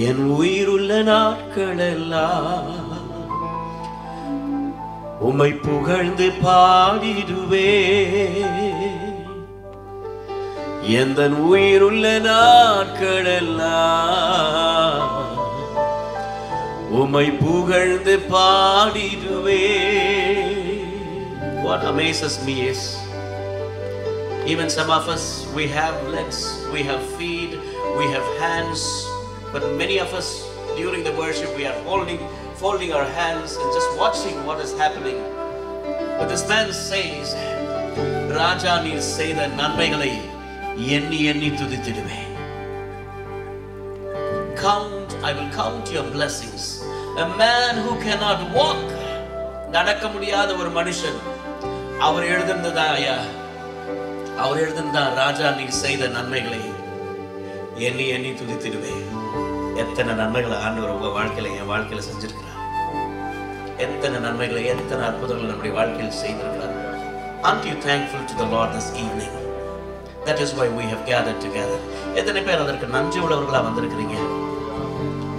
என் உயிருள்ள நாட்களெல்லாம் உம்மை புகழ்ந்து பாடிடுவே எந்த உயிருள்ள நாட்களெல்லாம் உம்மை புகழ்ந்து பாடிடுவே What amazes me is even some of us we have legs, we have feet, we have hands, but many of us during the worship we are holding folding our hands and just watching what is happening. But this man says, ராஜா நீர் செய்த நன்மைகளை எண்ணி எண்ணி துதித்திடுவேன் count I will count your blessings a man who cannot walk நடக்க முடியாத ஒரு மனுஷன் அவர் எழுதிருந்ததா ஐயா அவர் எழுதிருந்தா ராஜா நீ செய்த நன்மைகளை எண்ணி எண்ணி துதித்திடுவேன் எத்தனை நன்மைகளை ஆண்டவர் உங்க வாழ்க்கையில என் வாழ்க்கையில செஞ்சிருக்கிறார் எத்தனை நன்மைகளை எத்தனை அற்புதங்களை நம்முடைய வாழ்க்கையில் செய்திருக்கிறார் Aren't you thankful to the Lord this evening? That is why we have gathered together. எத்தனை பேர் அதற்கு நன்றி உள்ளவர்களா வந்திருக்கிறீங்க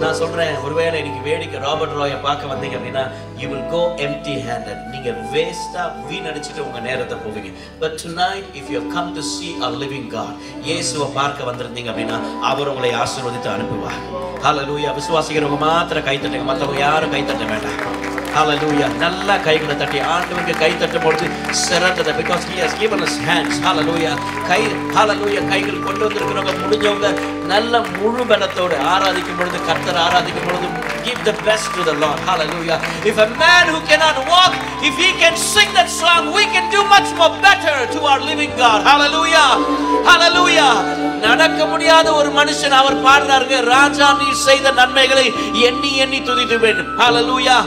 நான் சொல்றேன் ஒருவேளை இன்னைக்கு வேடிக்கை ராபர்ட் ராயை பார்க்க வந்தீங்க அப்படின்னா you will go empty handed நீங்க வேஸ்டா வீணடிச்சிட்டு உங்க நேரத்தை போவீங்க. But tonight if you come to see a living god இயேசுவை பார்க்க வந்திருந்தீங்க அப்படின்னா அவர் உங்களை ஆசீர்வதித்து அனுப்புவார். ஹalleluya விசுவாசிக்கிறவங்க மாத்திரம் கைத்தட்டுங்க மற்றவங்க யாரும் கைத்தட்ட வேண்டாம். ஹalleluya நல்ல கைகளை தட்டி. ஆண்டவருக்கு கை தட்டும் பொழுது சிறந்தது. Because he has given us hands. Hallelujah. கை hallelujah. கைகள் கொண்டு வந்திருக்கிறவங்க முடிஞ்சவங்க நல்ல முழு பலத்தோடு ஆராதிக்கும் பொழுது கர்த்தர் ஆராதிக்கும் பொழுது give the best to the Lord. Hallelujah. If a man who cannot walk if he can sing that song we can do much more better to our living God. Hallelujah. Hallelujah. நடக்க முடியாத ஒரு மனுஷன் அவர் பாடுறாருங்க ராஜா நீ செய்த நன்மைகளை எண்ணி எண்ணி துதித்து வேண்டும். Hallelujah.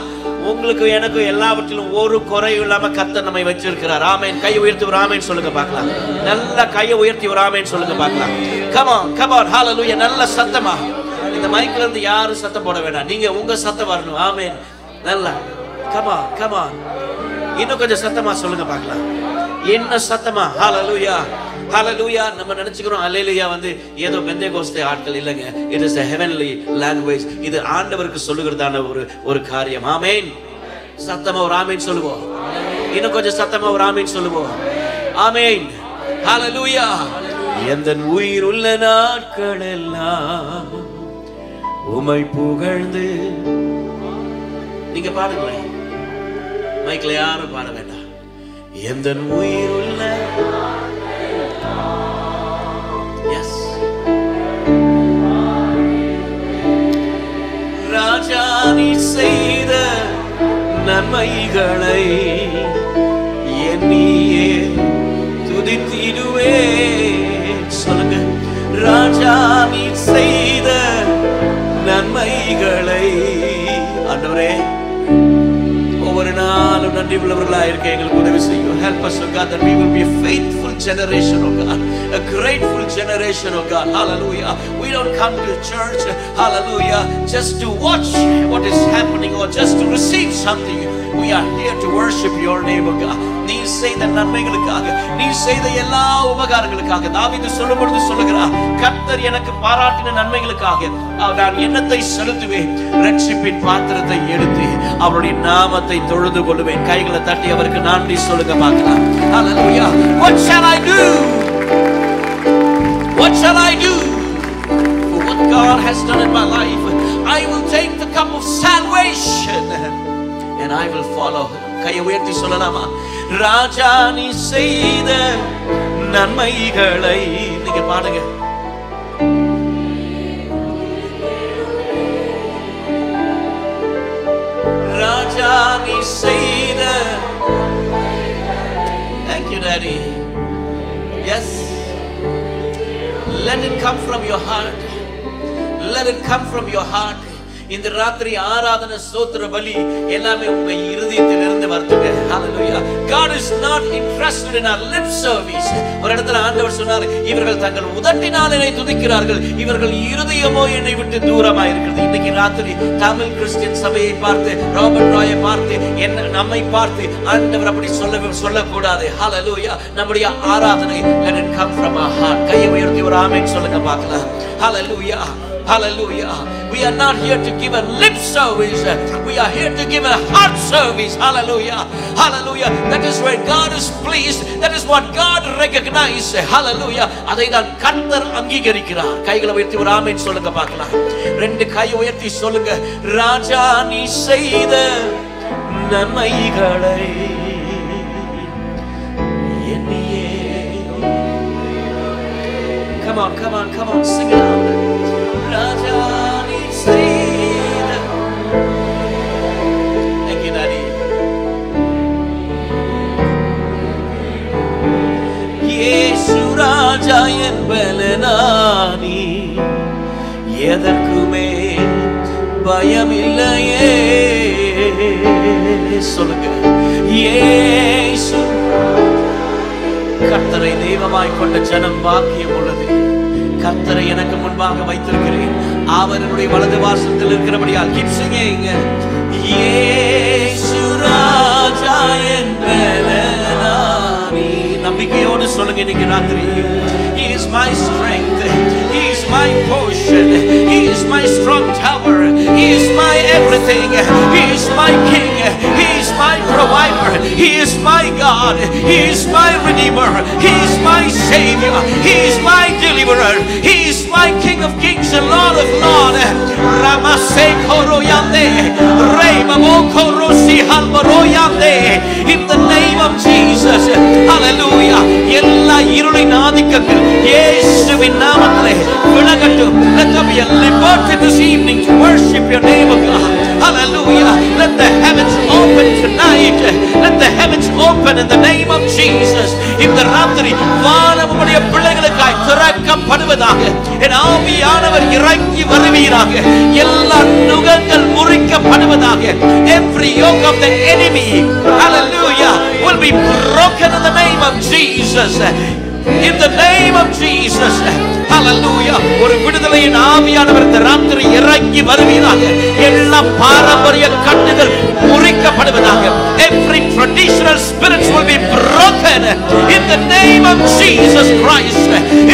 உங்களுக்கு எனக்கு எல்லாவற்றிலும் ஒரு குறையும் இல்லாம கத்த நம்மை வச்சிருக்கிறார். ஆமேன். கையை உயர்த்தி ஒரு ஆமேன் சொல்லுங்க பார்க்கலாம். நல்ல கையை உயர்த்தி ஒரு ஆமேன் சொல்லுங்க பார்க்கலாம். கமான் கமான் ஹalleluya நல்ல சத்தமா. இந்த மைக்ல இருந்து யாரும் சத்தம் போட வேண்டாம் நீங்க உங்க சத்தம் வரணும். ஆமேன். நல்லா. கமா கமா இன்னும் கொஞ்சம் சத்தமா சொல்லுங்க பார்க்கலாம். என்ன சத்தமா? ஹalleluya ஹalleluya நம்ம நினைச்சுக்கிறோம் அலையிலுயா வந்து ஏதோ பெந்தேகோஸ்தே ஆட்கள் இல்லைங்க. இட் இஸ் ஹெவன்லி லாங்குவேஜ் இது ஆண்டவருக்கு சொல்லுகிறதான ஒரு ஒரு காரியம். ஆமேன் சத்தமா ஒரு ஆமேன் சொல்லுவோம். இன்னும் கொஞ்சம் சத்தமா ஒரு ஆமேன் சொல்லுவோம். ஆமேன் ஹalleluya எந்த உயிர் உள்ள நாட்கள் எல்லாம் உமை புகழ்ந்து. நீங்க பாடுங்களேன் மைக்ல யாரும் பாட வேண்டாம். எந்த உயிர் உள்ள எஸ் ராஜா நீ செய்த நன்மைகளை எண்ணியே துதித்திடுவே சொல்லுங்க. ராஜா நீ செய்த நன்மைகளை ஆண்டவரே ஒவ்வொரு நாளும் நன்றி உள்ளவர்களா இருக்க எங்களுக்கு உதவி செய்யும் help us oh God that we will be a faithful generation oh God a grateful generation oh God hallelujah we don't come to church hallelujah just to watch what is happening or just to receive something We are here to worship your name oh God நீ செய்த நன்மைகளுக்காக நீ செய்த எல்லா உபகாரங்களுக்காக தாவிது சொல்லும் பொழுது சொல்லுகிறார் கர்த்தர் எனக்கு பாராட்டின நன்மைகளுக்காக நான் எண்ணத்தை செலுத்துவேன் ரட்சிப்பின் பாத்திரத்தை எடுத்து அவருடைய நாமத்தை தொழுது கொள்ளுவேன் கைகளை தட்டி அவருக்கு நன்றி சொல்லுங்க பார்க்கலாம் Hallelujah. What shall I do? What shall I do? For what God has done in my life, I will take the cup of salvation and I will follow. கையை உயர்த்தி சொல்லலாமா ராஜா நீ செய்த நன்மைகளை நீங்க பாடுங்க ராஜா நீ செய்த Thank you, Daddy. Yes. Let it come from your heart. Let it come from your heart. இந்த ராத்திரி ஆராதனை சோத்திர பலி எல்லாமே உங்க இருதயத்தில் இருந்து வருதுங்க Hallelujah. God is not interested in our lip service. ஒரு இடத்துல ஆண்டவர் சொன்னார் இவர்கள் தங்கள் உதட்டினால் என்னை துதிக்கிறார்கள் இவர்கள் இருதயமோ என்னை விட்டு தூரமா இருக்கிறது இன்னைக்கு ராத்திரி தமிழ் கிறிஸ்டியன் சபையை பார்த்து ராபர்ட் ராயை பார்த்து என்ன நம்மை பார்த்து ஆண்டவர் அப்படி சொல்ல சொல்லக்கூடாது ஹalleluya நம்முடைய ஆராதனை let it come from our heart கையை உயர்த்தி ஒரு ஆமென் சொல்லுங்க பார்க்கலாம் Hallelujah. Hallelujah. We are not here to give a lip service. We are here to give a heart service. Hallelujah. Hallelujah. That is where God is pleased. That is what God recognizes. Hallelujah. அதை தான் கர்த்தர் அங்கீகரிக்கிறார் கைகளை உயர்த்தி ஒரு ஆமென் சொல்லுங்க பார்க்கலாம் ரெண்டு கை உயர்த்தி சொல்லுங்க ராஜா நீ செய்த நன்மைகளை எண்ணியே Come on, come on, come on, sing it out. ராஜா நீ செய்த Thank you, Daddy. இயேசு ராஜா என்பலனானி சொல்லுங்க. ஏசு கர்த்தரை தெய்வமாய் கொண்ட ஜனம் பாக்கியம் உள்ளது. கர்த்தரை எனக்கு முன்பாக வைத்திருக்கிறேன். அவர் என்னுடைய வலது வாசத்தில் இருக்கிறபடியால் keep singing இயேசு ராஜா என் பெலனானி. நம்பிக்கையோடு சொல்லுங்க இன்னைக்கு ராத்திரி He is my strength He is my portion He is my strong tower He is my everything He is my king He is my God He is my redeemer He is my savior He is my deliverer He is my king of kings and lord of lords Ramase koroyande Reimamo korosi halvaroyande In the name of Jesus Hallelujah எல்லா இருளின் ஆதிக்கங்கள் இயேசுவின் நாமத்திலே விலகட்டும் let there be a liberty this evening to worship your name of God hallelujah let the heavens open tonight let the heavens open in the name of Jesus இந்த ராத்திரி வானம் உம்முடைய பிள்ளைகளுக்காய் திறக்கப்படுவதாக என் ஆவியானவர் இறங்கி வருவீராக எல்லா நுகங்கள் முறிக்கப்படுவதாக every yoke of the enemy hallelujah will be broken in the name of Jesus in the name of Jesus. Hallelujah. ஒரு விடுதலையின் ஆவியானவர் இந்த ராத்திரி இறங்கி வருவீராக. எல்லா பாரம்பரிய கட்டுகள் முறிக்கப்படுவதாக. Every traditional spirit will be broken in the name of Jesus Christ.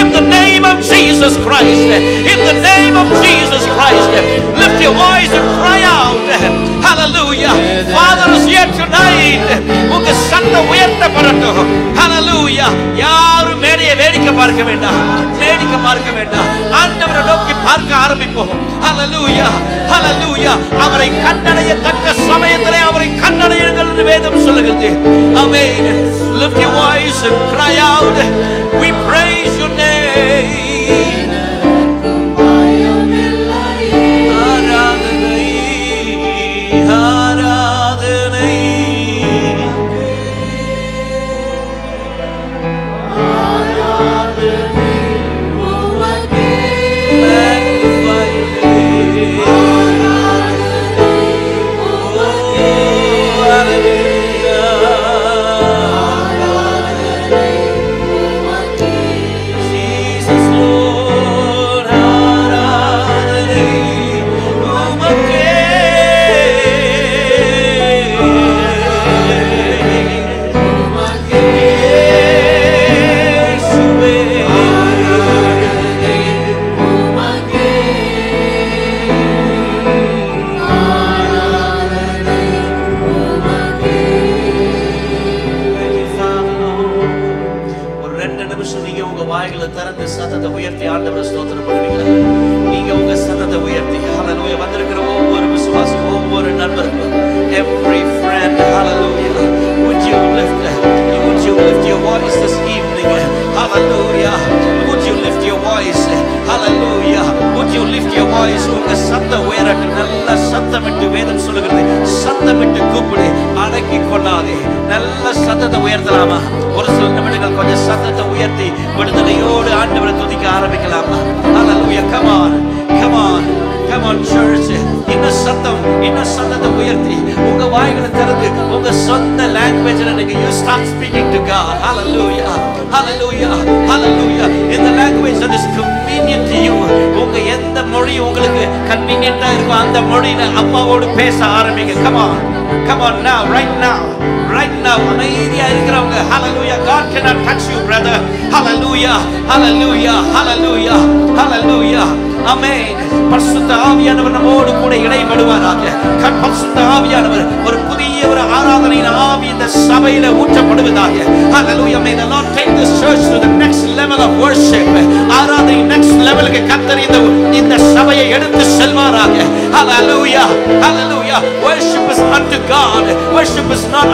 In the name of Jesus Christ. In the name of Jesus Christ. Lift your voice and cry out. Hallelujah. Father is here tonight. Hallelujah. Hallelujah. மேடையை வேடிக்கை பார்க்க வேண்டாம். வேடிக்கை பார்க்க வேண்டாம். ஆண்டவரை நோக்கி பார்க்க ஆரம்பிப்போம். Hallelujah hallelujah. அவரை கண்டடைய தக்க சமயத்திலே அவரை கண்டடையுங்கள் என்று வேதம் சொல்லுகிறது. அமேன் lift your voice and cry out. We praise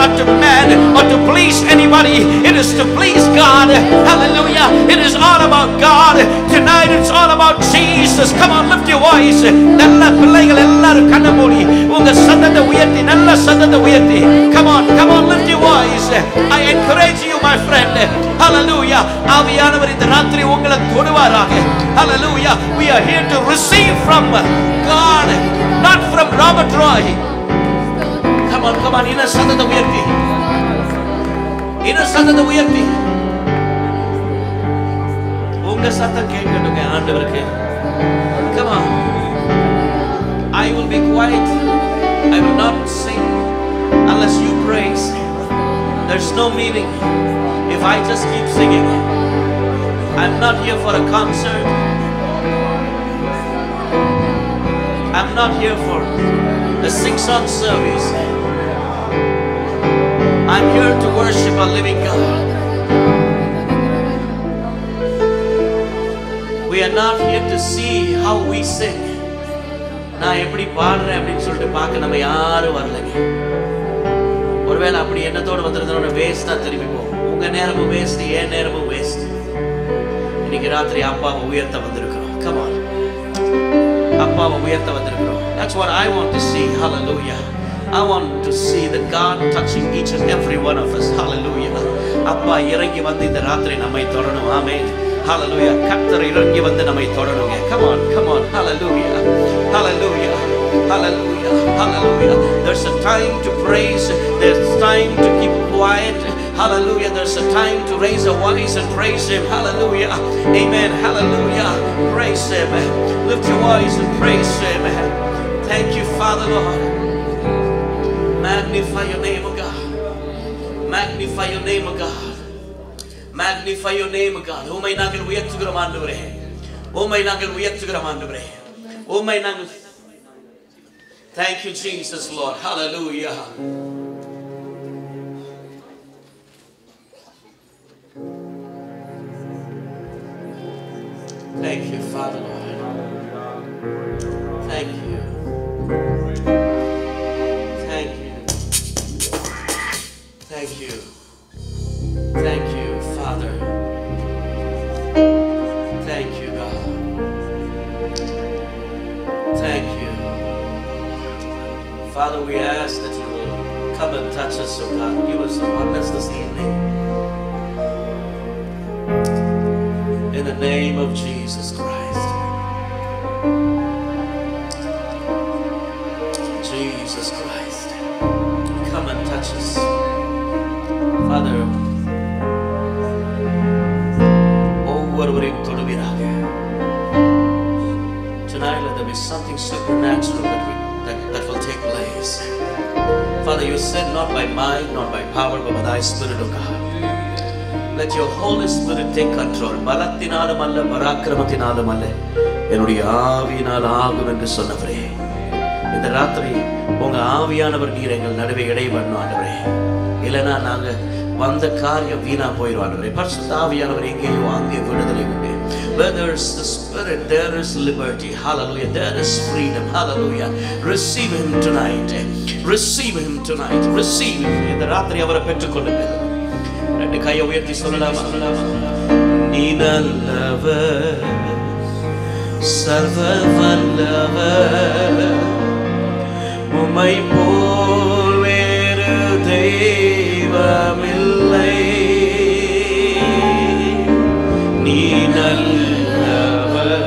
not unto man or to please anybody it is to please god hallelujah it is all about god tonight it's all about jesus come on lift your voice நல்ல பிள்ளைகள் எல்லாரும் கண்ணை மூடி உங்க சத்தத்தை உயர்த்தி நல்ல சத்தத்தை உயர்த்தி come on come on lift your voice i encourage you my friend hallelujah ஆவியானவர் இந்த ராத்திரி உங்களை தொடுவாராக hallelujah we are here to receive from god not from robert roy come on come on இன்ன சத்தத்தை உயர்த்தி இன்ன சத்தத்தை உயர்த்தி உங்க சத்தம் கேட்கட்டுங்க ஆண்டவருக்கு come on I will be quiet. I will not sing unless you praise. There's no meaning if I just keep singing. I'm not here for a concert. I'm not here for a sing song service. I'm here to worship a living God. We are not here to see how we sing. நான் எப்படி பாடுறேன் அப்படின்னு சொல்லிட்டு பார்க்க நம்ம யாரும் வரலைங்க ஒருவேளை அப்படி எண்ணத்தோடு வந்துருந்தோட வேஸ்டா திரும்பி போகும் உங்க நேரமும் வேஸ்ட் என் நேரமும் வேஸ்ட் இன்னைக்கு ராத்திரி அப்பாவை உயர்த்த வந்திருக்கிறோம் கமான் அப்பாவை உயர்த்த வந்திருக்கிறோம் That's what I want to see. Hallelujah. I want to see the God touching each and every one of us. Hallelujah. அப்பா இறங்கி வந்து இந்த ராத்திரி நம்மை தொடரணும் ஆமென் Hallelujah. கர்த்தர் இறங்கி வந்து நம்மை தொடருங்க Come on, come on. Hallelujah. Hallelujah. Hallelujah. Hallelujah. There's a time to praise. There's time to keep quiet. Hallelujah. There's a time to raise a voice and praise Him. Hallelujah. Amen. Hallelujah. Praise Him. Lift your voice and praise Him. Thank you, Father Lord. Magnify your name, O God. Magnify your name, O God. Magnify your name, O God. உம்மை நாங்கள் உயர்த்துகிறோம் ஆண்டவரே உம்மை நாங்கள் உயர்த்துகிறோம் ஆண்டவரே உம்மை நாங்கள் Thank you, Jesus, Lord. Hallelujah. Thank you, Father, Father, we ask that you will come and touch us, oh God. Give us some oneness this evening. In the name of Jesus Christ. Jesus Christ. Come and touch us. Father, oh, Tonight, let there be something supernatural that we take place. Father, you said not by might, not by power, but by thy spirit, O God. Let your Holy Spirit take control. பலத்தினாலும் அல்ல பராக்கிரமத்தினாலும் அல்ல என்னுடைய ஆவியினால் ஆகும் என்று சொன்னவரே இந்த ராத்திரி உங்க ஆவியானவர் நீர் எங்கள் நடுவே இடைவரணும் ஆண்டவரே இல்லைன்னா நாங்க வந்த காரியம் வீணா போயிடும் ஆண்டவரே பரிசுத்த ஆவியானவர் எங்கேயோ அங்கே விடுதலை உண்டு Where there is the Spirit, there is liberty. Hallelujah. There is freedom. Hallelujah. Receive Him tonight. Receive Him tonight. Receive Him. இந்த ராத்திரி அவரை பெற்றுக்கொள்ளுங்கள் ரெண்டு கையை உயர்த்தி சொல்லலாமா சொல்லலாமா நீ நல்லவர் சர்வ வல்லவர் உம்மை போல் வேறு தெய்வமில்லை من الهوى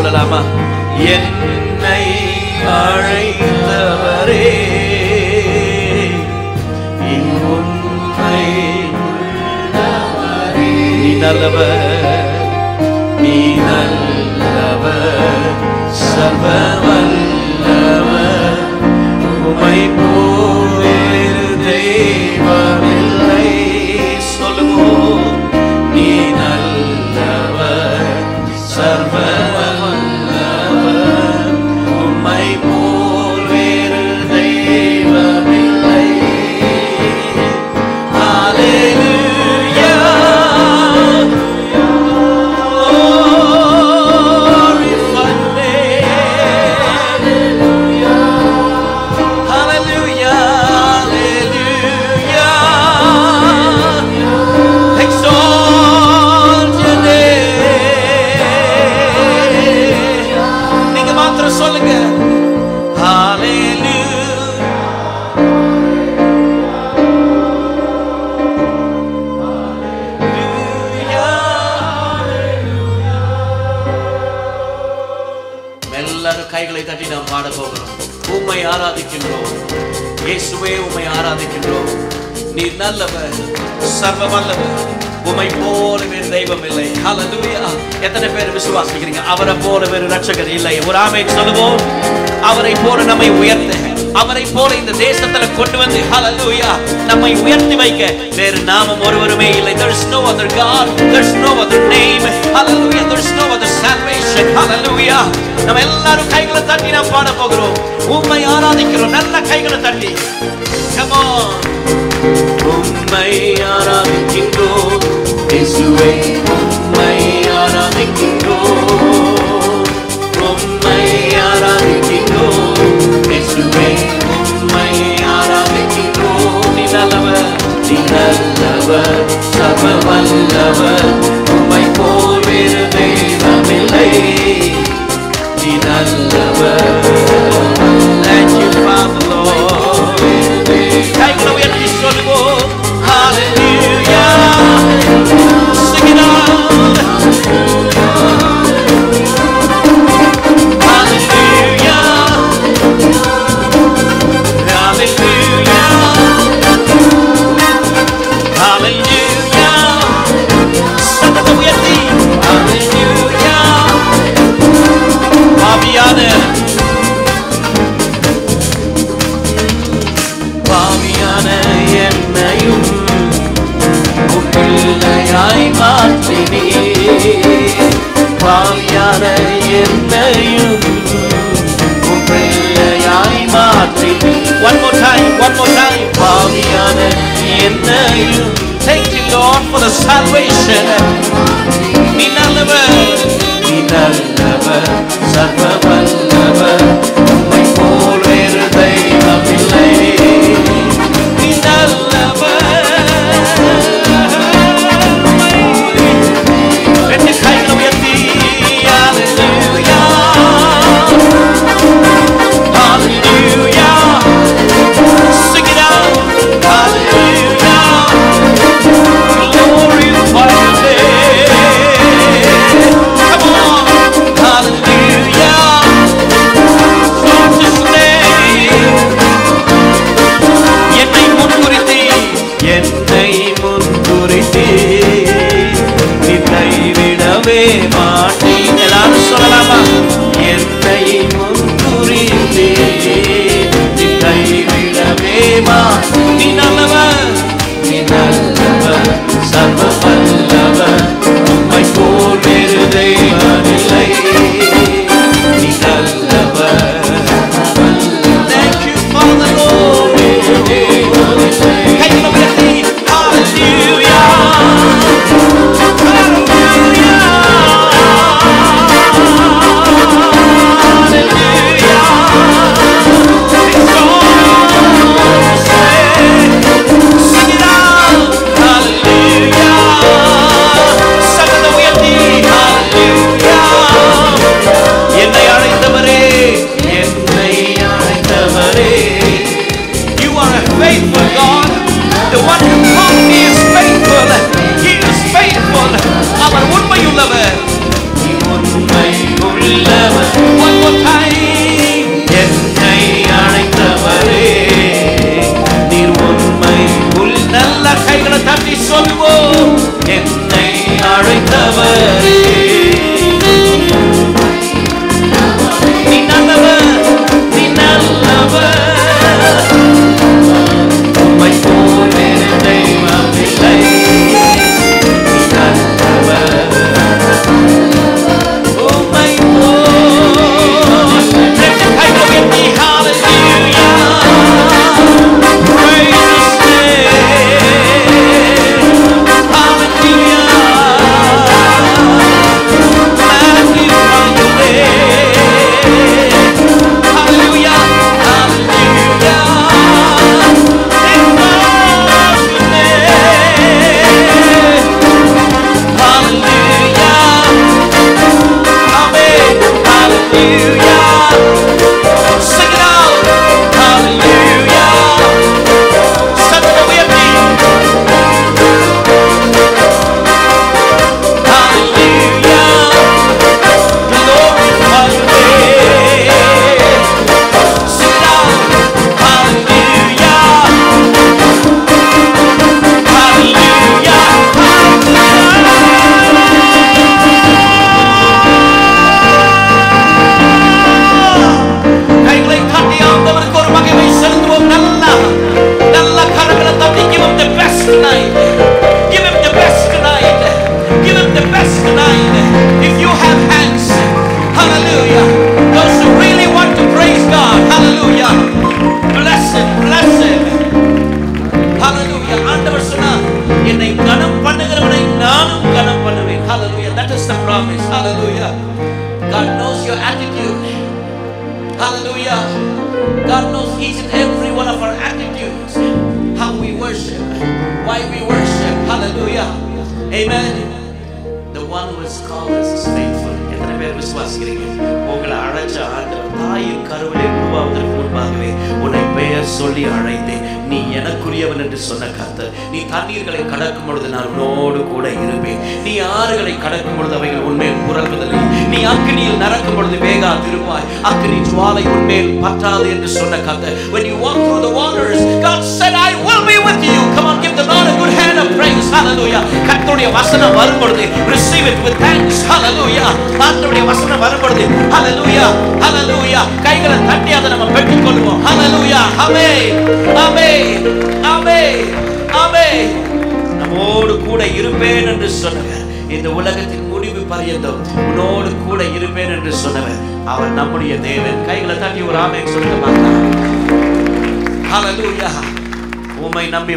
சொல்லலாமா? என்னை அழைத்தவரே நீ நல்லவர் நீ நல்லவர் சர்வவல்ல விசுவாசிக்கிறீங்க. அவரை போல வேறு ரட்சகர் இல்லை. ஒரு ஆமை சொல்லுவோம் அவரை போல நம்மை உயர்த்த. அவரை போல இந்த தேசத்துல கொண்டு வந்து ஹalleluya நம்மை உயர்த்தி வைக்க. வேறு நாமம் ஒருவருமே இல்லை. There is no other god there is no other name. Hallelujah there is no other salvation. Hallelujah. நம்ம எல்லாரும் கைகளை தட்டி நாம் பாட போகிறோம். உம்மை ஆராதிக்கிறோம். நல்ல கைகளை தட்டி. Come on. உம்மை ஆராதிக்கிறோம்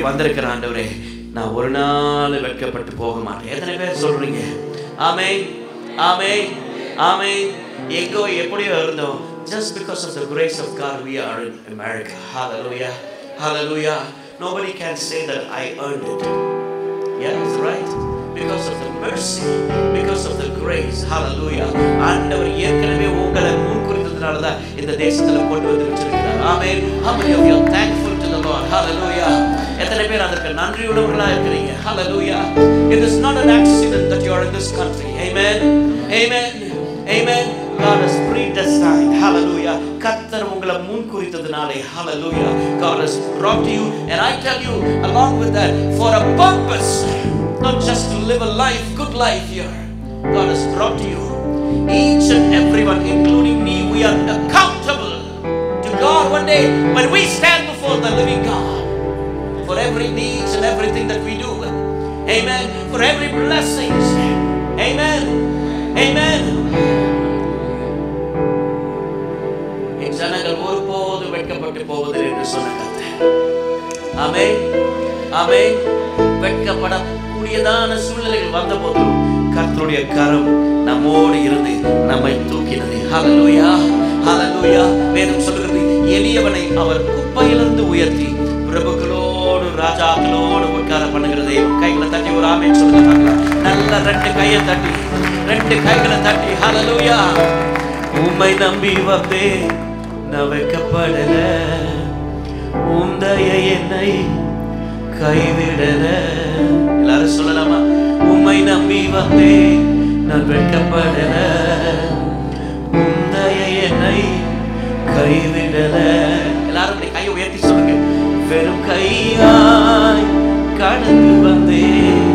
வந்திருக்கிற ஆண்டவரே நான் ஒரு நாள் வெட்கப்பட்டு போக மாட்டேன் எத்தனை பேர் சொல்றீங்க ஆமே ஆமே ஆமே எங்கோ எப்படியோ இருந்தோம் just because of the grace of God we are in America hallelujah hallelujah nobody can say that I earned it yeah that's right because of the mercy because of the grace hallelujah ஆண்டவர் ஏற்கனவே உங்களை முன்குறித்ததுனால தான் இந்த தேசத்துல கொண்டு வந்து வச்சிருக்கிறார் ஆமென் how many of you are thankful Lord hallelujah எத்தனை பேர் அதற்கு நன்றியுள்ளவர்களா இருக்கிறீங்க hallelujah it is not an accident that you are in this country amen amen amen God has predestined hallelujah கர்த்தர் உங்களை முன்குறித்ததுனாலே hallelujah God has brought you and I tell you along with that for a purpose not just to live a life good life here God has brought you each and everyone including me we are accountable to God one day when we stand for the living God for every needs and everything that we do. Amen. For every blessings. Amen. Amen. என் ஜனங்கள் வெட்கப்பட்டு போவதில்லை என்று சொன்ன வெட்கப்படக்கூடியதான சூழ்நிலைகள் வந்த போதும் கர்த்தருடைய கரம் நம்மோடு இருந்து நம்மை தூக்கினது வேதம் சொல்லு எளியவனை அவர் குப்பையிலிருந்து உயர்த்தி பிரபுக்களோடு ராஜாக்களோடு உட்கார பண்ணுகிற கைகளை தட்டி ஒரு ஆமென் சொல்லுங்க நல்ல ரெண்டு கையை தட்டி ரெண்டு கைகளை தட்டி. ஹலலூயா உம்மை நம்பி வந்தே நான் வைக்கப்படல உந்தைய என்னை கைவிடல. எல்லாரும் சொல்லலாமா? உம்மை நம்பி வந்தே நான் வெட்கப்படல. உந்தைய என்னை கைவிடல எல்லாரும் இப்படி கையை உயர்த்தி சொல்லுங்க வெறும் கையாய் கடந்து வந்தேன்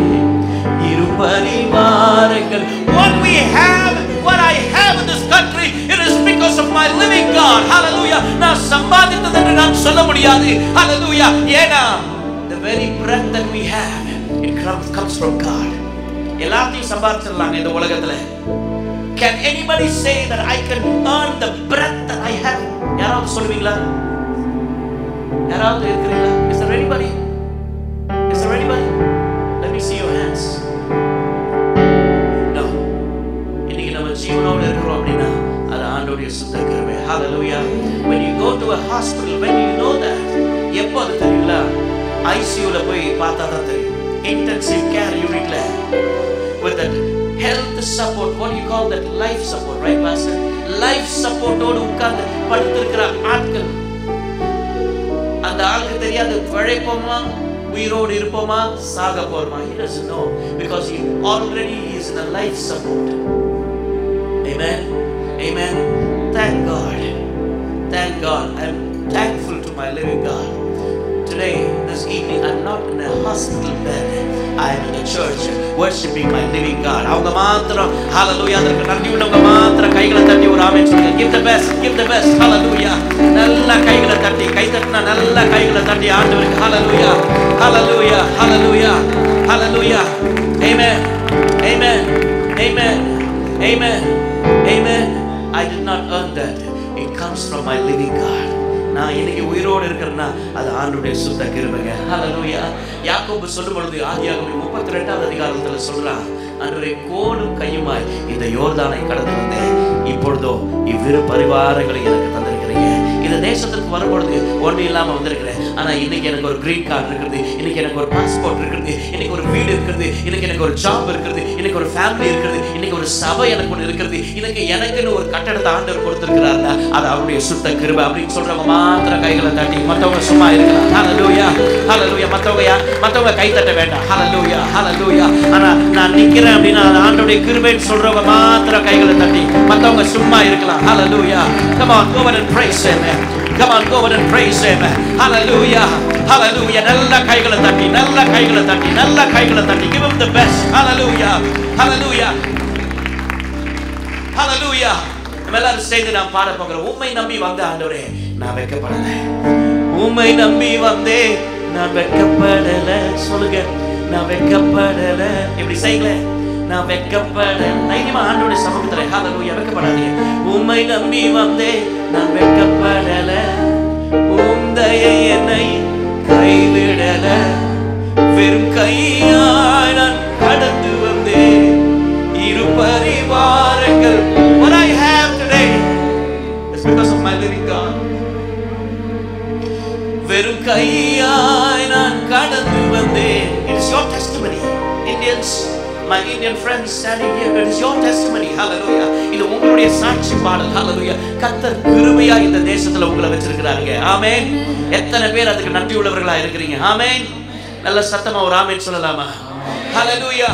இரு பரிவாரங்கள் what we have what I have in this country it is because of my living God hallelujah நான் சம்பாதித்தது என்று நான் சொல்ல முடியாது hallelujah ஏனா the very breath that we have it comes, comes from God எல்லாத்தையும் சம்பாதிச்சிடலாங்க இந்த உலகத்துல can anybody say that I can earn the breath that I have யாராவது சொல்லுவீங்களா யாராவது இருக்கிறீங்களா is there anybody is there anybody let me see your hands no இன்னைக்கு நம்ம ஜீவனோட இருக்கிறோம் அப்படின்னா அது ஆண்டோடைய சுத்த கிருபை hallelujah when you go to a hospital when you know that எப்போ அது தெரியுங்களா ஐசியூல போய் பார்த்தா தான் தெரியும் இன்டென்சிவ் கேர் யூனிட்ல with that health support what do you call that life support right pastor life support ஓடு உட்கார்ந்து படுத்திருக்கிற ஆட்கள் அந்த ஆளுக்கு தெரியாது பிழைப்போமா உயிரோடு இருப்போமா சாக போறோமா he doesn't know because he already is in a life support amen amen thank god thank god i'm thankful to my living god today this evening i'm not in a hospital bed i am in a church worshiping my living god அவங்க மாத்திரம் hallelujah அதற்கு நன்றி உள்ளவங்க மாத்திரம் கைகளை தட்டி ஒரு ஆமென் சொல்லுங்க give the best give the best hallelujah நல்ல கைகளை தட்டி கை தட்டினா நல்ல கைகளை தட்டி ஆண்டவருக்கு hallelujah hallelujah hallelujah hallelujah amen amen amen amen amen i did not earn that it comes from my living god நான் இன்னைக்கு உயிரோடு இருக்கிறேன்னா அது ஆண்டுடைய சுத்த கிருபைங்க. ஹalleluya யாக்கோபு சொல்லும் பொழுது ஆதியாகவே முப்பத்தி ரெண்டாவது அதிகாரத்தில் சொல்றான் அன்றைய கோலும் கையுமாய் இந்த யோர்தானை கடந்து வந்தேன். இப்பொழுதோ இவ்விரு பரிவாரங்களை எனக்கு தந்திருக்கிறீங்க. உலகத்துக்கு வரும்பொழுது ஒன்று இல்லாம வந்திருக்கிறேன். ஆனால் இன்னைக்கு எனக்கு ஒரு கிரீன் கார்டு இருக்குது. இன்னைக்கு எனக்கு ஒரு பாஸ்போர்ட் இருக்குது. இன்னைக்கு ஒரு வீடு இருக்கிறது இன்னைக்கு எனக்கு ஒரு ஜாப் இருக்கிறது இன்னைக்கு ஒரு ஃபேமிலி இருக்கிறது இன்னைக்கு ஒரு சபை எனக்கு ஒன்று இருக்கிறது இன்னைக்கு எனக்குன்னு ஒரு கட்டடத்தை ஆண்டவர் கொடுத்திருக்கிறாருன்னா அது அவருடைய சுத்த கிருபை அப்படின்னு சொல்றவங்க மாத்திர கைகளை தட்டி மற்றவங்க சும்மா இருக்கலாம். ஹலலூயா ஹலலூயா மற்றவங்க யா மற்றவங்க கை தட்ட வேண்டாம். ஹலலூயா ஹலலூயா ஆனா நான் நிக்கிறேன் அப்படின்னா அது ஆண்டோடைய கிருபைன்னு சொல்றவங்க மாத்திர கைகளை தட்டி மற்றவங்க சும்மா இருக்கலாம். Hallelujah come on go and praise him. Come on go and praise him. Hallelujah. Hallelujah. நல்ல கைகளை தட்டி நல்ல கைகளை தட்டி நல்ல கைகளை தட்டி give him the best. Hallelujah. Hallelujah. Hallelujah. நம்ம எல்லாரும் சேர்ந்து நாம் பாட போகிறோம். உண்மை நம்பி வந்த ஆண்டவரே நான் வைக்கப்படல உண்மை நம்பி வந்தே நான் வெட்கப்படல. சொல்லுங்க. நான் வெட்கப்படல. இப்படி செய்யல நான் வெட்கப்பட தைரியமா ஆண்டோட சமூகத்துல ஹாலலூயா வெட்கப்படாதீங்க. உண்மை நம்பி வந்தே நான் வெட்கப்படல உந்தையை என்னை கைவிடல. வெறும் கையாய் நான் கடந்து வந்தேன். இரு பரிவாரங்கள். What I have today is because of my living God. வெறும் கையாய் நான் கடந்து வந்தேன். It your testimony Indians. My Indian friends standing here it is your testimony hallelujah. இது உங்களுடைய சாட்சி பாடல் hallelujah. கர்த்தர் கிருபையா இந்த தேசத்துல உங்களை வச்சிருக்கிறாருங்க. ஆமென் எத்தனை பேர் அதுக்கு நன்றி உள்ளவர்களா இருக்கிறீங்க? ஆமென் நல்ல சத்தமா ஒரு ஆமென் சொல்லலாமா? Hallelujah.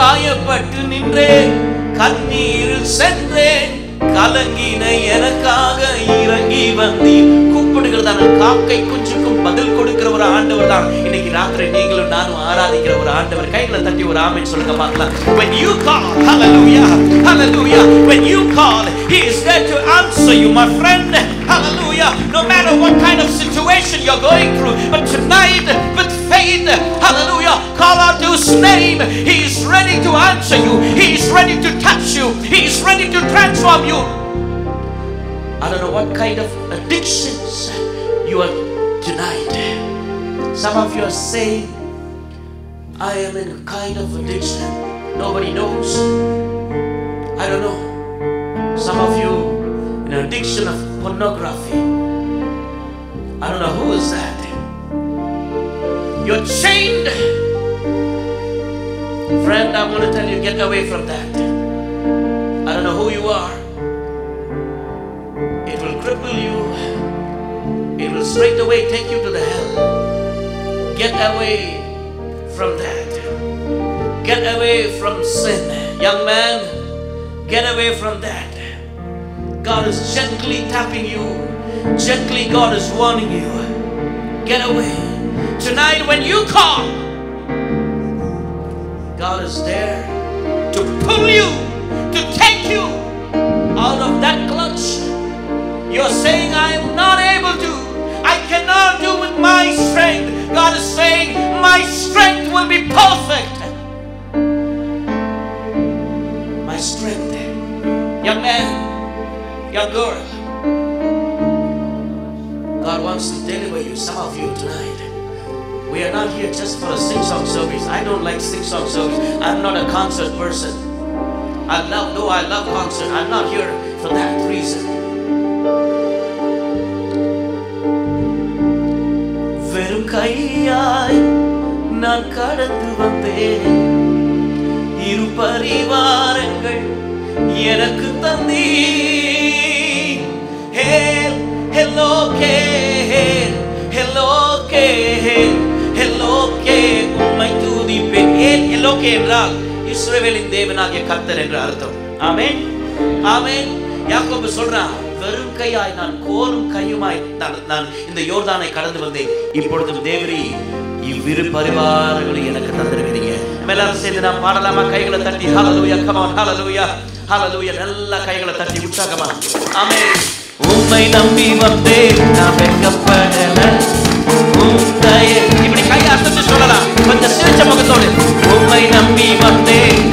காயப்பட்டு நின்றேன் கண்ணீரில் சென்றேன். கலங்கின எனக்காக இறங்கி வந்தீர் கூப்பிடுகிறதான காக்கை குஞ்சுக்கும் பதில் கொடுக்கிற ஒரு ஆண்டவர் தான் இன்னைக்கு ராத்திரி நீங்களும் நானும் ஆராதிக்கிற ஒரு ஆண்டவர் கைகளை தட்டி ஒரு ஆமென் சொல்லுங்க பார்க்கலாம் when you call hallelujah hallelujah when you call he is there to answer you my friend hallelujah no matter what kind of situation you're going through but tonight with faith hallelujah call out to his name he is ready to answer you he is ready to touch you he is ready to transform you I don't know what kind of addictions you are tonight. Some of you are saying, I am in a kind of addiction. Nobody knows. I don't know. Some of you in an addiction of pornography. I don't know who is that. You're chained. Friend, I'm going to tell you, get away from that. I don't know who you are. It will cripple you. It will straight away take you to the hell. Get away from that. Get away from sin. Young man, get away from that. God is gently tapping you. Gently, God is warning you. Get away. Tonight, when you call, God is there to pull you, to take you out of that clutch. You're saying, I am not able to. I cannot do with my strength. God is saying, My strength will be perfect. My strength. Young man, young girl. God wants to deliver you, some of you tonight. We are not here just for a sing song service. I don't like sing song service. I'm not a concert person. I love, though I love concert, I'm not here for that reason. வெறும் கையாய் நான் கடந்து வந்தேன் இரு பரிவாரங்கள் எனக்கு தந்தீ Hale hello K hello K hello K உம்மை தூதிப்பேன். ஏன்? Hello என்றால் இஸ்ரேவேலின் தேவனாகிய கர்த்தர் என்று அர்த்தம். ஆமேன். ஆமேன். யாக்கோபு சொல்றான் வெறும் கையாய் நான் கோரும் கையுமாய் நான் இந்த யோர்தானை கடந்து வந்தேன். இப்பொழுது தேவரி இவ்விரு பரிவாரங்களை எனக்கு தந்திருக்கிறீங்க. எல்லாரும் சேர்ந்து நான் பாடலாமா? கைகளை தட்டி ஹாலலூயா கமான் ஹாலலூயா ஹாலலூயா hallelujah. நல்ல கைகளை தட்டி உற்சாகமா. ஆமே உண்மை நம்பி வந்தேன் நான் வெட்கப்படல. உம்மையே இப்படி கை அசைச்சு சொல்லலாம் கொஞ்சம் சிரிச்ச முகத்தோடு உம்மை நம்பி வந்தேன்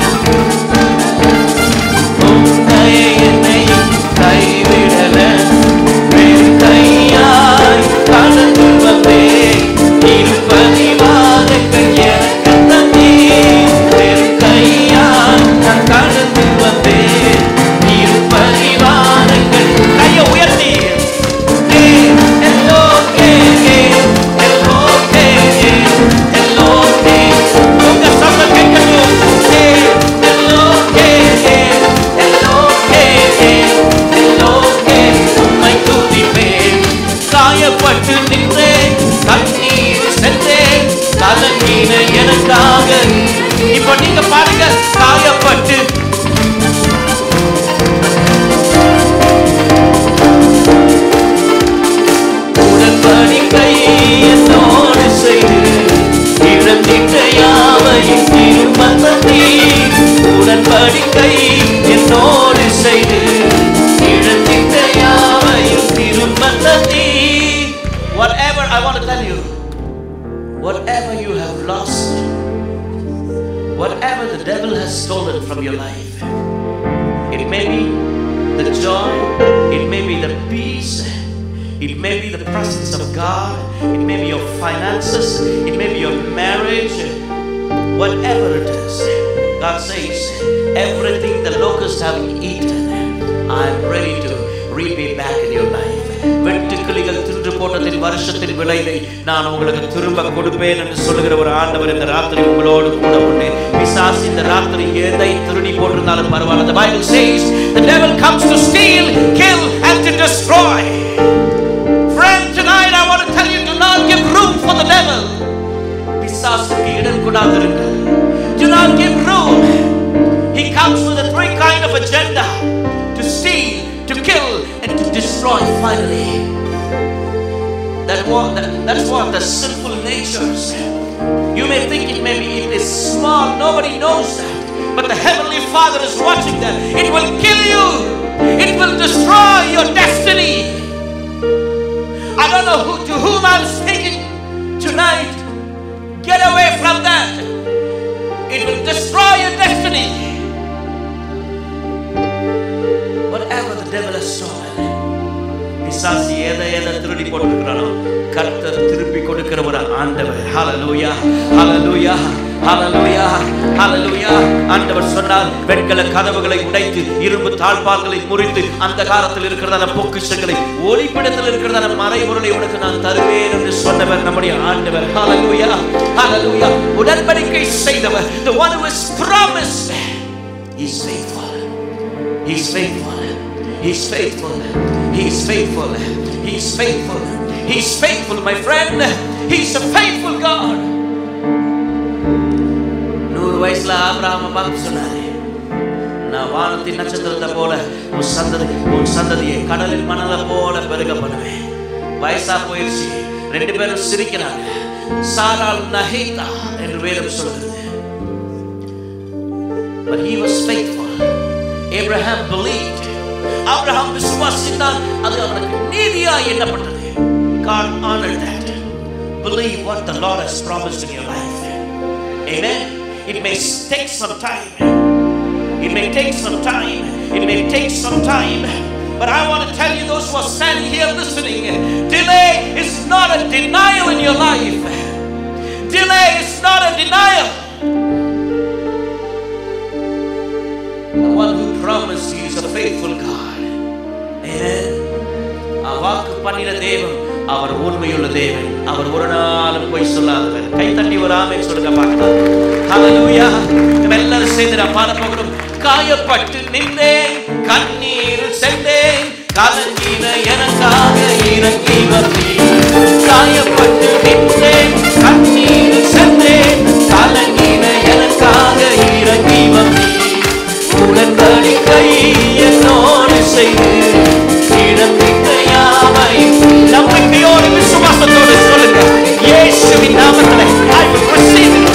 the locusts have eaten, I am ready to repay back in your life. வெட்டுக்கிளிகள் தின்று போட்டதின் வருஷத்தின் விளைவை நான் உங்களுக்கு திரும்ப கொடுப்பேன் என்று சொல்லுகிற ஒரு ஆண்டவர் இந்த ராத்திரி உங்களோடு கூட உண்டு பிசாசு இந்த ராத்திரி எதை திருடி போட்டிருந்தாலும் பரவாயில்ல the bible says the devil comes to steal kill and to destroy friend tonight i want to tell you do not give room for the devil பிசாசுக்கு இடம் கொடாதிருங்கள் do not give room he comes that what that, that's what the sinful natures. You may think it may be it is small nobody knows that but the heavenly father is watching that. It will kill you. It will destroy your destiny. I don't know who, to whom i'm speaking tonight. Get away from that. It will destroy your destiny. Whatever the devil has stolen பிசாசு எதை எதை திருடி போட்டிருக்கிறானோ கர்த்தர் திருப்பி கொடுக்கிற ஒரு ஆண்டவர். Hallelujah hallelujah hallelujah hallelujah ஆண்டவர் சொன்னார் வெண்கல கதவுகளை உடைத்து இரும்பு தாழ்பால்களை முறித்து அந்த காலத்தில் இருக்கிறதான பொக்கிஷங்களை ஒளிப்பிடத்தில் இருக்கிறதான மறைபொருளை உனக்கு நான் தருவேன் என்று சொன்னவர் நம்முடைய ஆண்டவர். ஹலலூயா ஹலலூயா உடன்படிக்கை செய்தவர். The one who is promised. He's faithful. He's faithful. He's faithful. he's faithful he's faithful he's faithful my friend he's a faithful god நூறு வயசுல ஆபிரகாம பார்த்து சொன்னாரு நான் வானத்தின் நட்சத்திரத்தை போல உன் சந்ததி உன் சந்ததியை கடலில் மணலை போல பெருக பண்ணுவேன் வயசா போயிடுச்சு ரெண்டு பேரும் சிரிக்கிறாங்க சாரால் நகைத்தா என்று வேதம் சொல்கிறது but he was faithful Abraham believed Abraham விசுவாசித்தான் அது அவனுக்கு நீதியா எண்ணப்பட்டது God honored that believe what the Lord has promised in your life amen it may take some time it may take some time it may take some time but I want to tell you those who are standing here listening delay is not a denial in your life delay is not a denial the one who promised you is a faithful God. வாக்கு பண்ணின தேவன் அவர் உண்மையுள்ள தேவன். அவர் ஒரு நாளும் போய் சொல்லாதவர். கை தட்டி ஒரு சொல்லுங்க பார்க்கலாம் ஹalleluya நம்ம எல்லாரும் சேர்ந்து நான் பாட போகிறோம் காயப்பட்டு நின்றேன் கண்ணீர் சென்றேன் கலங்கின எனக்காக இறங்கி வந்தேன். காயப்பட்டு நின்றேன் கண்ணீர் சென்றேன் கலங்கின எனக்காக இறங்கி வந்தேன். உடன்படிக்கை என்னோடு செய்து இடமிக்கையாவை நம்பிக்கையோடு விசுவாசத்தோடு சொல்லுங்க இயேசுவின் நாமத்திலே I will receive it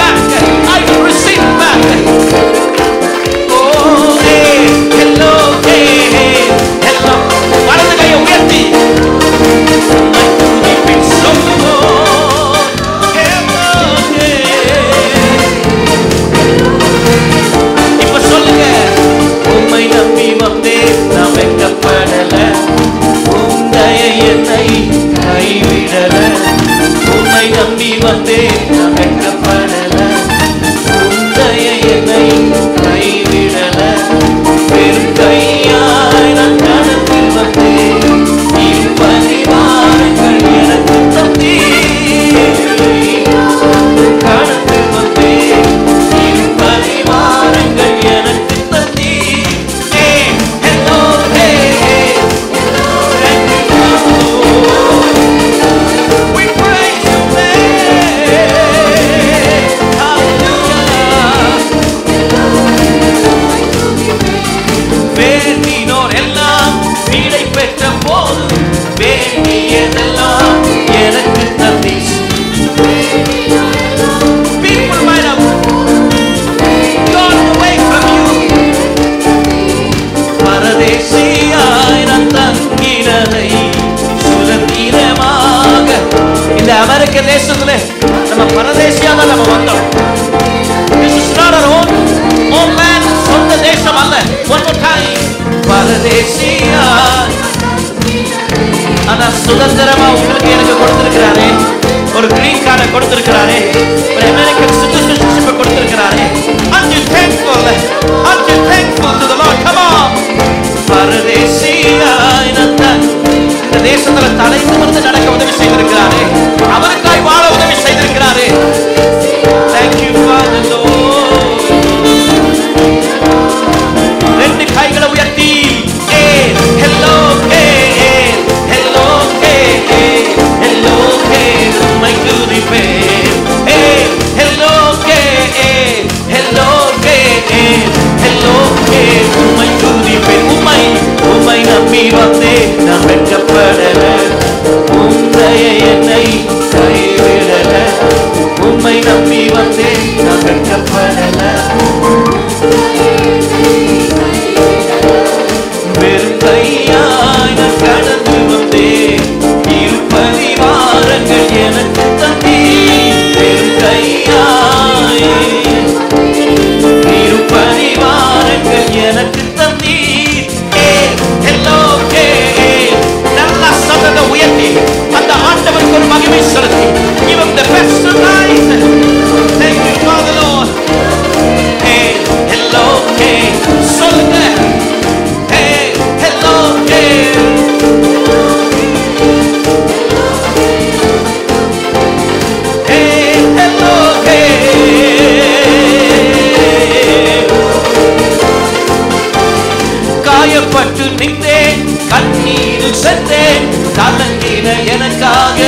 contigo காயப்பட்டு நின்றேன் கண்ணீரில் சென்றேன் கலங்கின எனக்காக.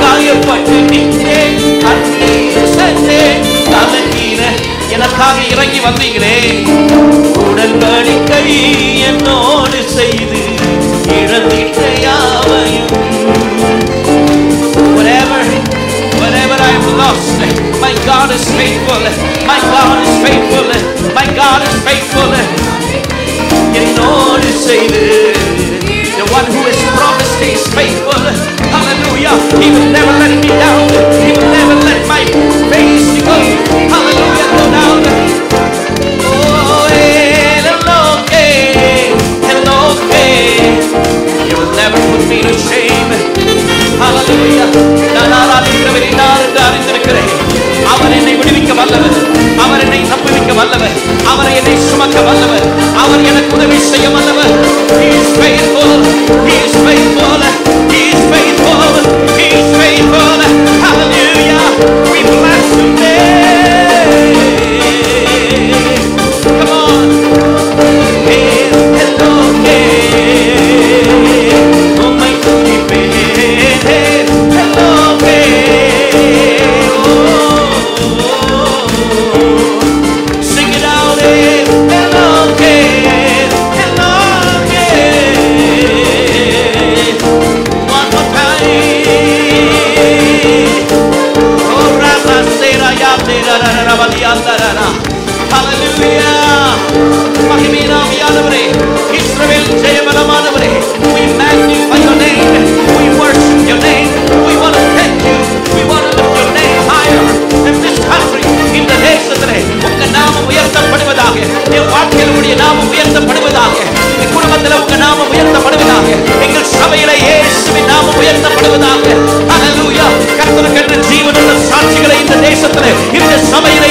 காயப்பட்டு நின்றேன் கண்ணீரில் சென்றேன் கலங்கின எனக்காக இறங்கி வந்தீங்களே. உடல் உடன்படிக்கை என்னோடு செய்து இழந்திட்ட யாவையும் whatever, whatever I've lost, My God is faithful. My God is faithful. My God is faithful. You know to say. The one who has promised is faithful. Hallelujah. He will never let me down. He will never let my face go. Hallelujah. Go down. Oh, hello, hey, hello, hey. You will never put me to shame. Hallelujah. Da da da da da da da da da da அவர் என்னை விடுவிக்க வல்லவர் அவர் என்னை தப்புவிக்க வல்லவர் அவர் என்னை சுமக்க வல்லவர் அவர் எனக்கு உதவி செய்ய வல்லவர் He is faithful. He is faithful. He is faithful. ஜெயபலமானவரே Israel ஜெயபலமானவரே we magnify your name we worship your name we want to thank you we want to lift your name higher in this country இந்த சாட்சிகளை இந்த தேசத்திலே இந்த சபையிலே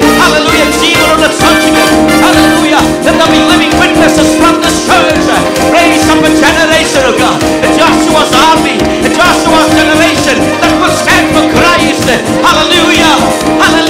Hallelujah. Even on the judgment. Hallelujah. Let there be living witnesses from this church. Raise up a generation, of God. The Joshua's army. The Joshua's generation that will stand for Christ. Hallelujah. Hallelujah.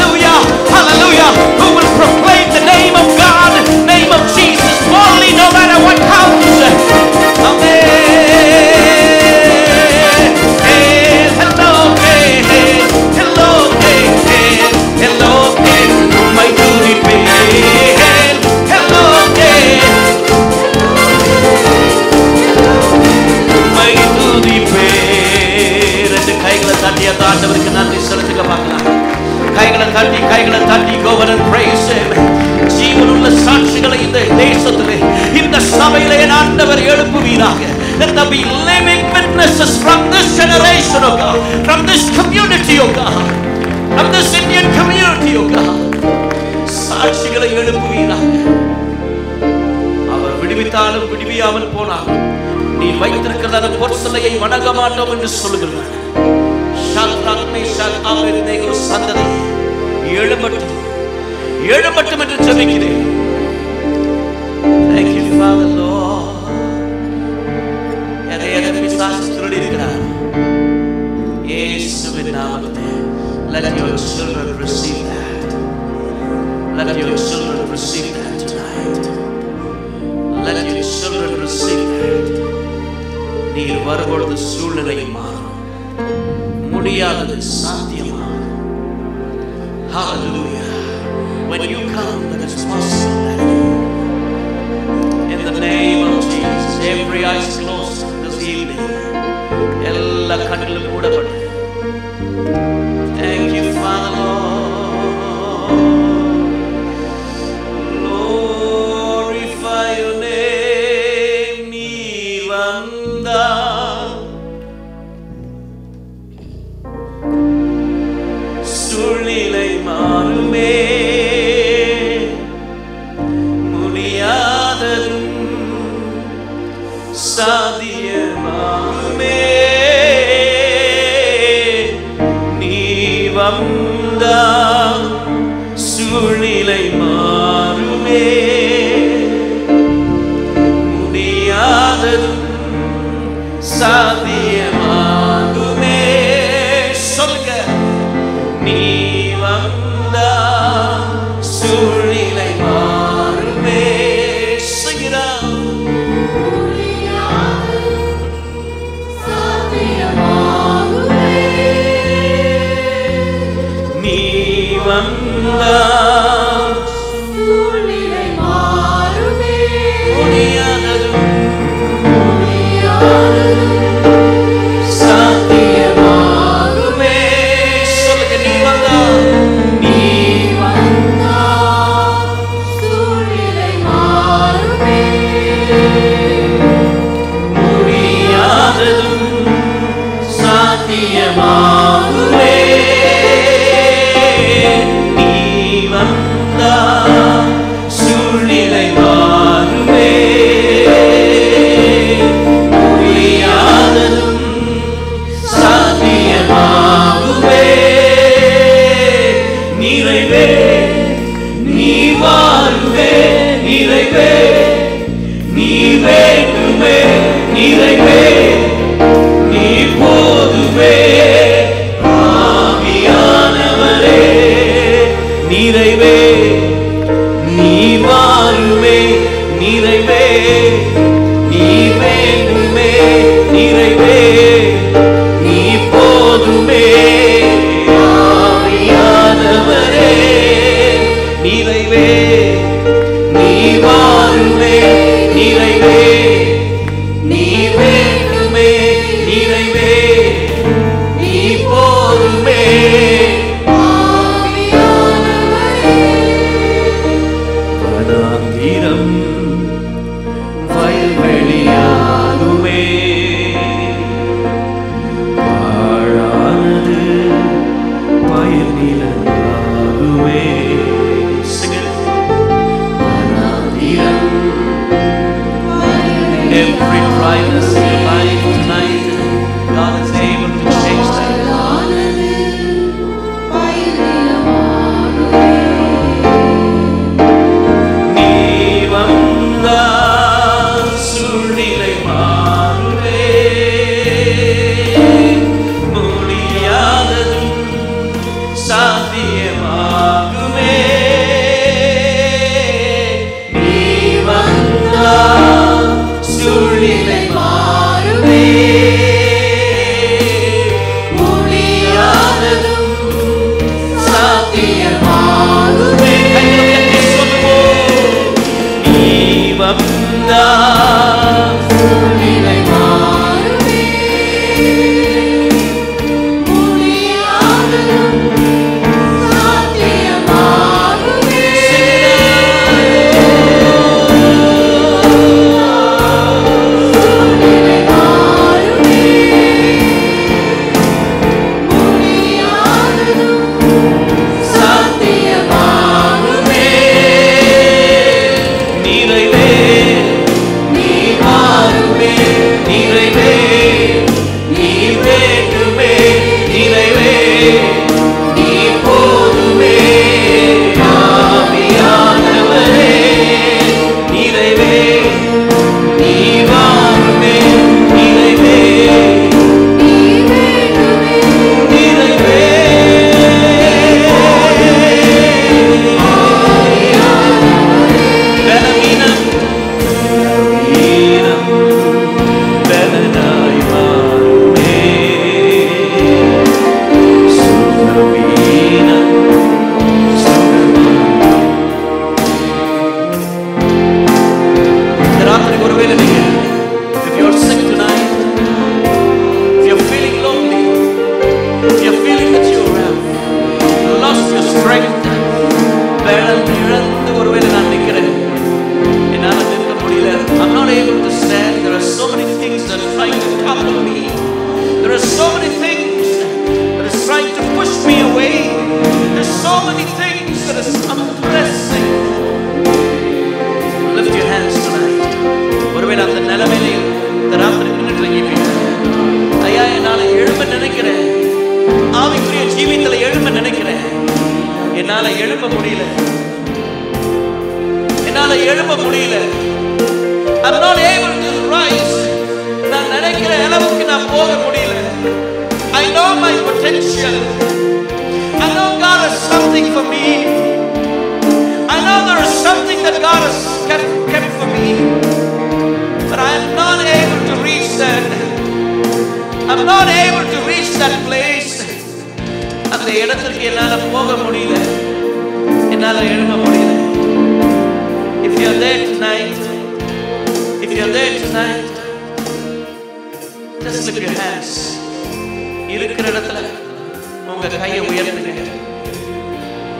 தள்ளி கைகளை தள்ளி Kovalan brace ஜீவனுள்ள சாட்சிகளை இந்த தேசத்திலே இந்த சபையிலே ஆண்டவர் எழுப்புவீராக. Let there be living witnesses from this generation, oh God, from this community, oh God, from this Indian community, oh God. சாட்சிகளை எழுப்புவீராக. அவர் விடுவித்தாலும் விடுவியாமல் போனாலும் நீ வைத்திருக்கிற அந்த பொற்சலையை வணங்க மாட்டோம் என்று சொல்லுகிறார். சந்ததி. மேஷாக், ஆபேத்நேகோ சந்ததி எழும்பட்டும் எழும்பட்டும் என்று ஜெபிக்கிறேன் Thank you, Father, Lord. எதை எதை பிசாசு திருடி இருக்கிறார் இயேசுவின் நாமத்தில் let your children receive that let your children receive that tonight let your children receive that நீர் வரும்பொழுது சூழ்நிலை மாறும் முடியாதது சாத்தியமாகும் every eye is closed this evening. എല്ലാ കണ്ണുകളും മൂടപ്പെട്ടു இருக்கிற இடத்துல உங்க கையை உயர்த்துங்க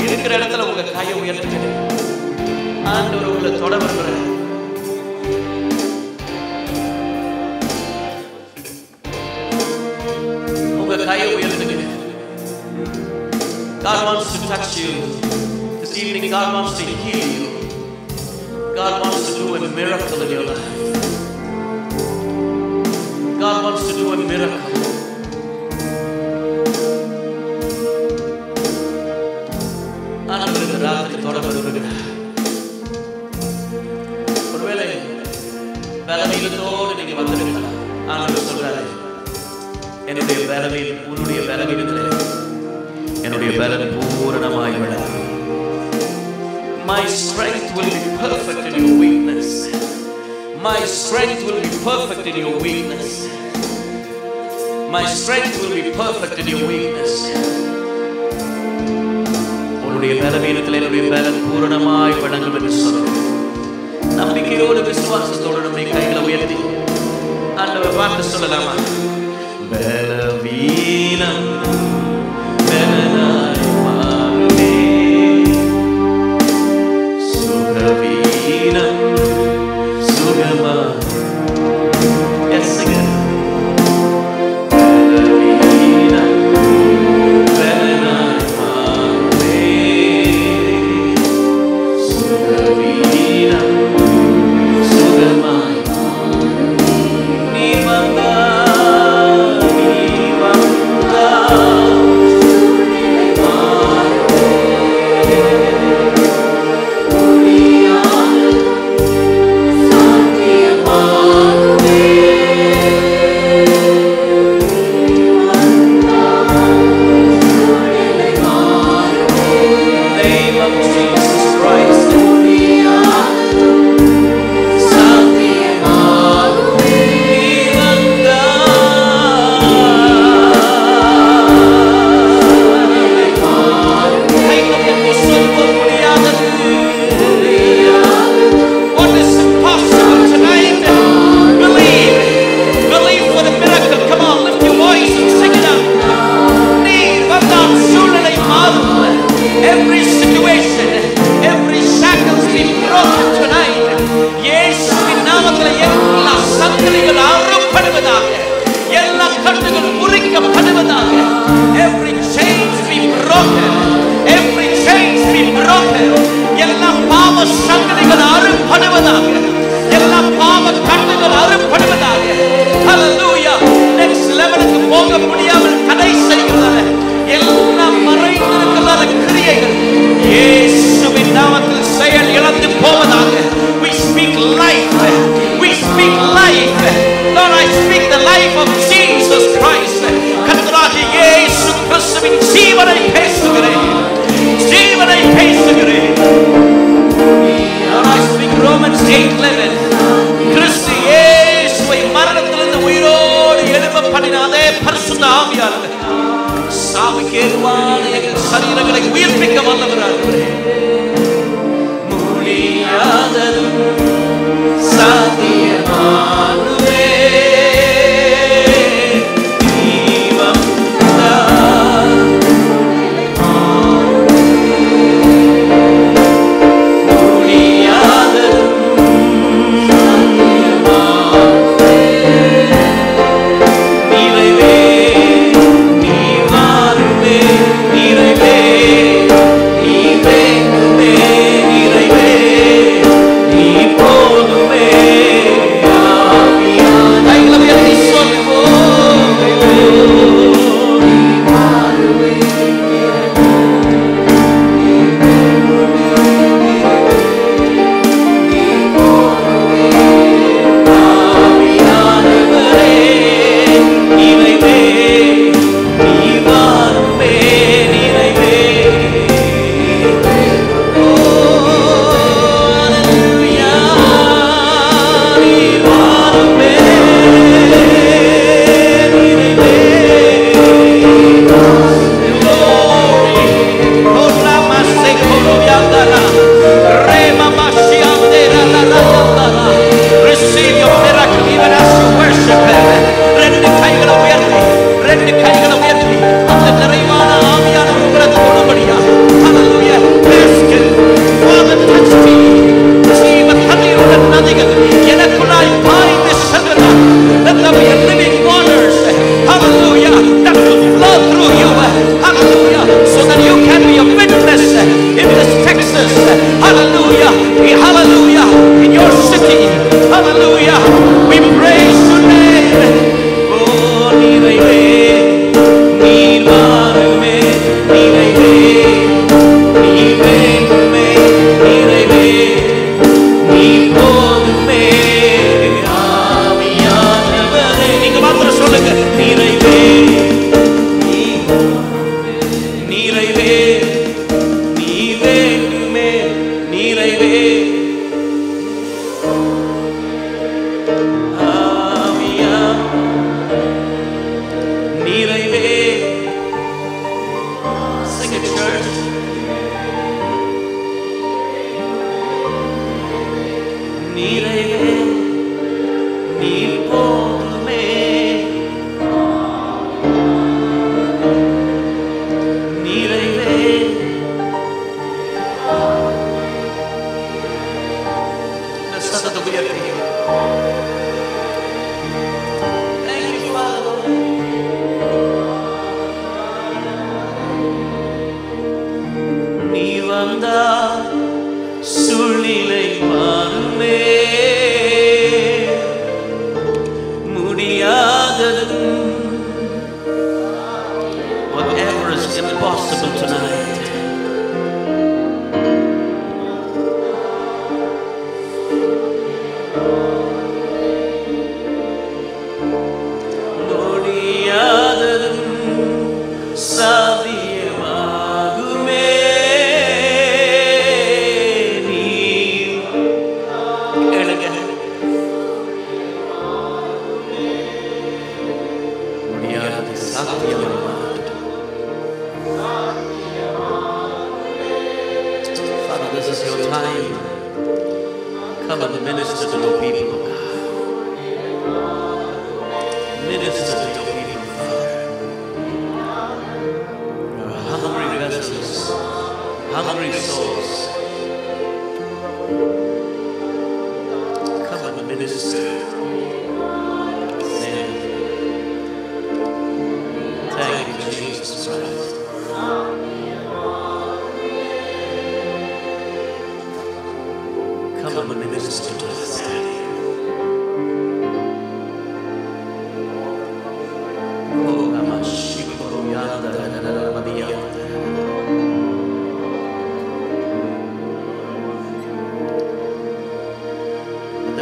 இருக்கிற இடத்துல உங்க கையை உயர்த்துங்க ஆண்டவர் உங்க கையை உயர்த்துங்க God wants to touch you this evening. God wants to heal you. God wants to do a miracle in your life. God wants to do a miracle. என்னுடைய பலவில் உன்னுடைய பலவீனத்தில் என்னுடைய பலன் பூரணமாய் விளங்கும் My strength will be perfect in your weakness. My strength will be perfect in your weakness. My strength will be perfect in your weakness. உன்னுடைய பலவீனத்தில் என்னுடைய பலன் பூரணமாய் வழங்கும் என்று சொல்லுங்கள் நம்பிக்கையோடு விசுவாசத்தோடு நம்முடைய கைகளை உயர்த்தி ஆண்டவர் பார்த்து சொல்லலாமா පැලවීනම්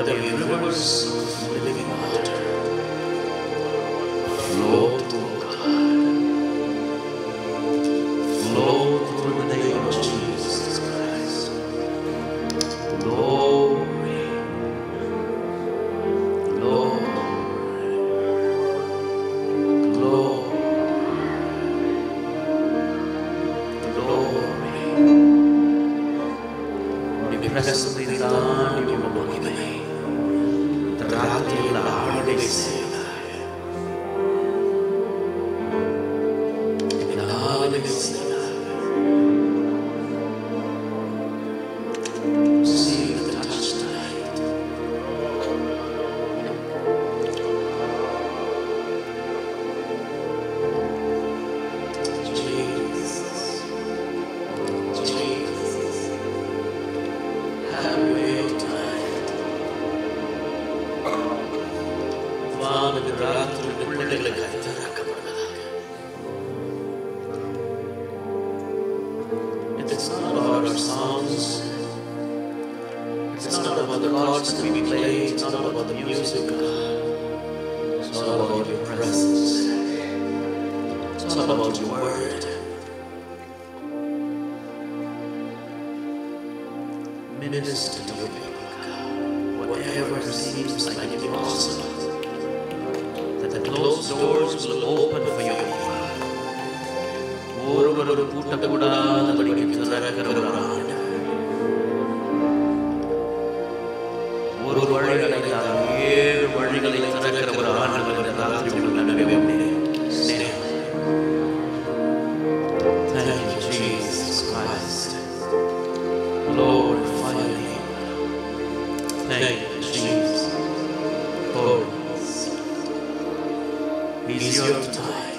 the universe. is your time.